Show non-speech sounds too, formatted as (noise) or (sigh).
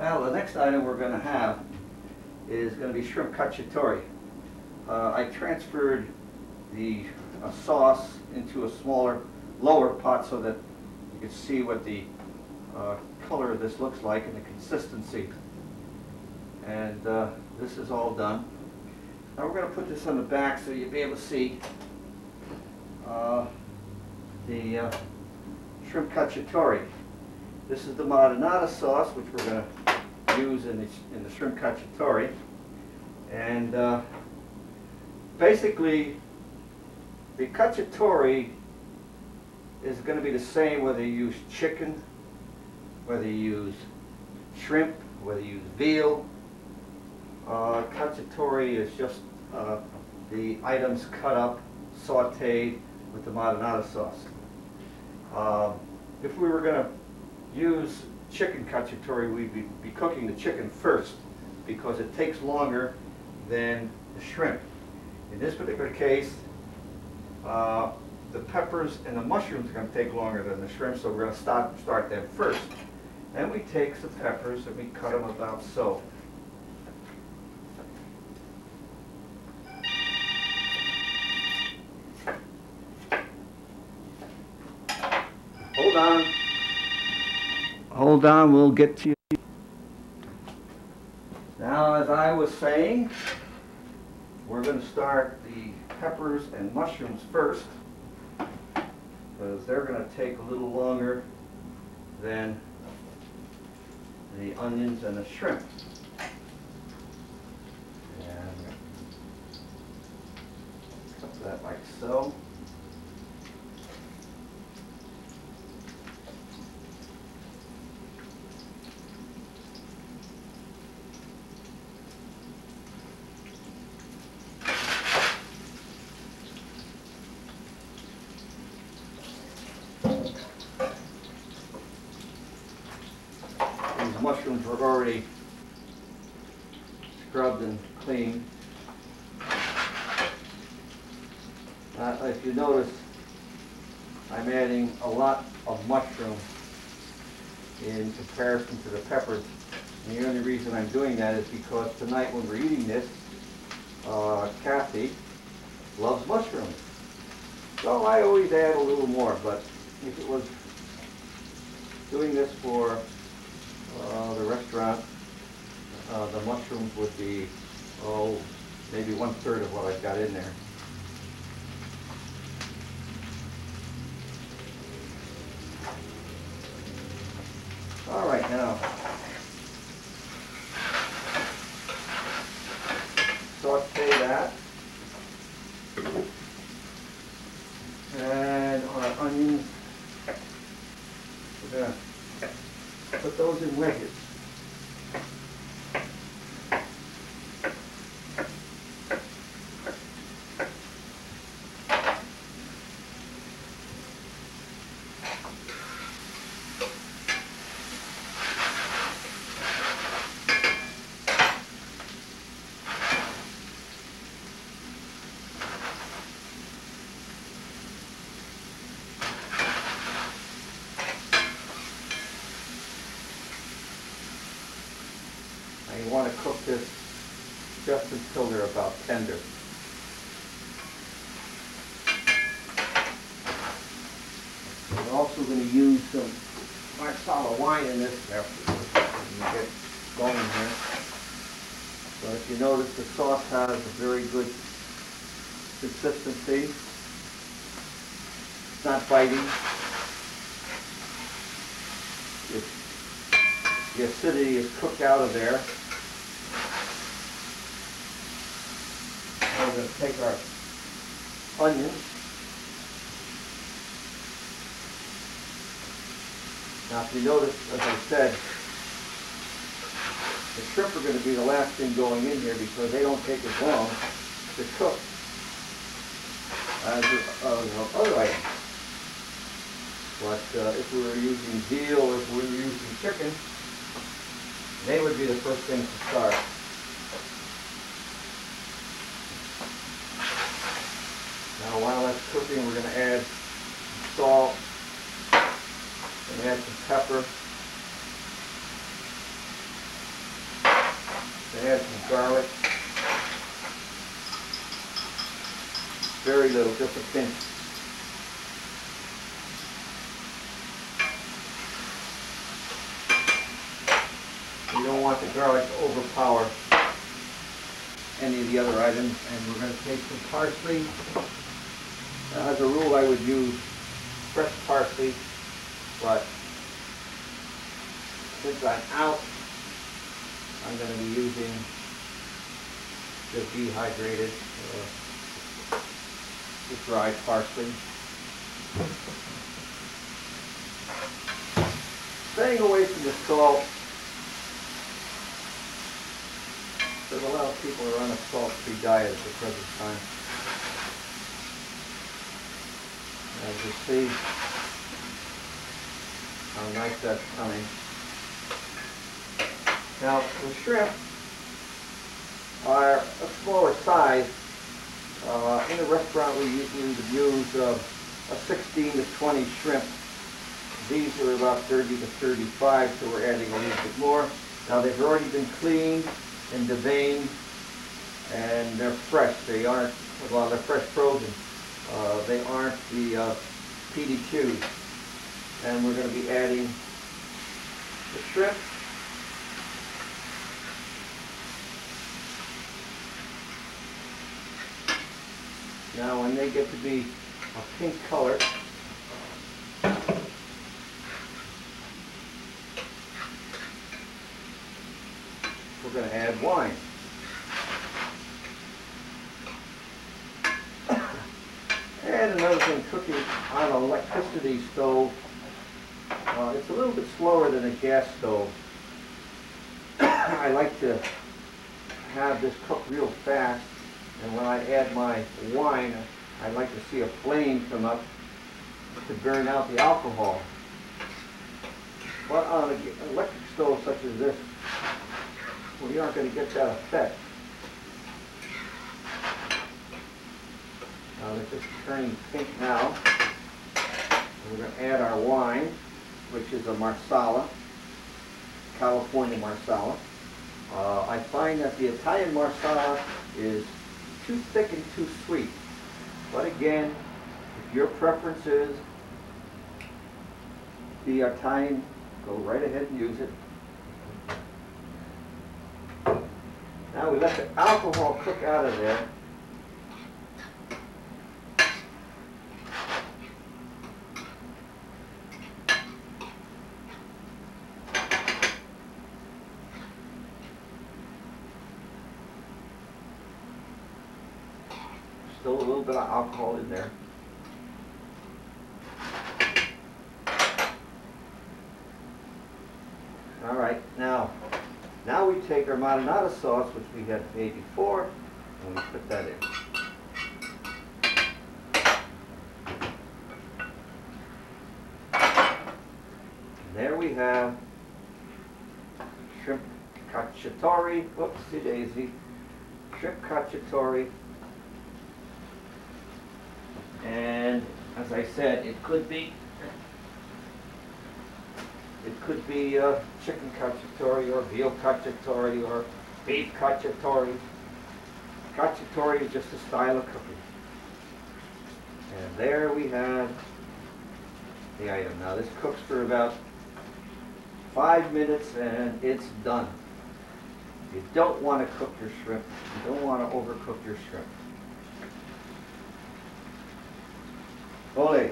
Well, the next item we're gonna have is gonna be shrimp cacciatore. Uh, I transferred the uh, sauce into a smaller, lower pot so that you can see what the uh, color of this looks like and the consistency. And uh, this is all done. Now we're gonna put this on the back so you'll be able to see uh, the shrimp cacciatore. This is the marinara sauce, which we're going to use in the, in the shrimp cacciatore. And uh, basically, the cacciatore is going to be the same whether you use chicken, whether you use shrimp, whether you use veal. Uh, cacciatore is just uh, the items cut up, sauteed with the marinara sauce. Um, if we were going to use chicken cacciatore, we'd be, be cooking the chicken first because it takes longer than the shrimp. In this particular case, uh, the peppers and the mushrooms are going to take longer than the shrimp, so we're going to start, start them first. Then we take some peppers and we cut them about so. Hold on. Hold on, we'll get to you. Now, as I was saying, we're going to start the peppers and mushrooms first, because they're going to take a little longer than the onions and the shrimp. And cut that like so. These were already scrubbed and cleaned. Uh, if you notice, I'm adding a lot of mushroom in comparison to the peppers. And the only reason I'm doing that is because tonight when we're eating this, uh, Kathy loves mushrooms. So I always add a little more, but if it was doing this for uh, the restaurant, uh, the mushrooms would be, oh, maybe one-third of what I've got in there. All right, now. Saute that. And our onions, we're gonna put those And you want to cook this just until they're about tender. We're also going to use some marsala wine in this after we get going here. But if you notice, the sauce has a very good consistency. It's not biting. It's the acidity is cooked out of there. Now We're going take our onions. Now, if you notice, as I said, the shrimp are going to be the last thing going in here because they don't take as long to cook as uh, other items. But uh, if we were using veal or if we were using chicken, they would be the first thing to start. Now while cooking, we're going to add salt and add some pepper. to add some garlic. Very little, just a pinch. You don't want the garlic to overpower any of the other items, and we're gonna take some parsley. Now, As a rule, I would use fresh parsley, but since I'm out, I'm gonna be using the dehydrated, uh, the dried parsley. Staying away from the salt. There's a lot of people are on a salt-free diet at the present time. As you see, how nice that's coming. Now, the shrimp are a smaller size. Uh, in a restaurant, we usually use uh, a 16 to 20 shrimp. These are about 30 to 35, so we're adding a little bit more. Now, they've already been cleaned and deveined, and they're fresh. They aren't, well, they're fresh frozen. Uh, they aren't the uh, PDQs. And we're going to be adding the shrimp. Now, when they get to be a pink color, we're going to add wine. And another thing, cooking on an electricity stove, uh, it's a little bit slower than a gas stove. (coughs) I like to have this cook real fast, and when I add my wine, I like to see a flame come up to burn out the alcohol. But on an electric stove such as this, we aren't going to get that effect. Now they're just turning pink now. We're going to add our wine, which is a Marsala, California Marsala. Uh, I find that the Italian Marsala is too thick and too sweet. But again, if your preference is the Italian, go right ahead and use it. Now we let the alcohol cook out of there. Still a little bit of alcohol in there. All right, now, now we take our marinara sauce, which we had made before, and we put that in. And there we have shrimp cacciatore, whoopsie daisy, shrimp cacciatore. And as I said, it could be it could be uh, chicken cacciatore or veal cacciatore or beef cacciatore. Cacciatore is just a style of cooking. And there we have the item. Now this cooks for about five minutes and it's done. You don't want to cook your shrimp. You don't want to overcook your shrimp. 好嘞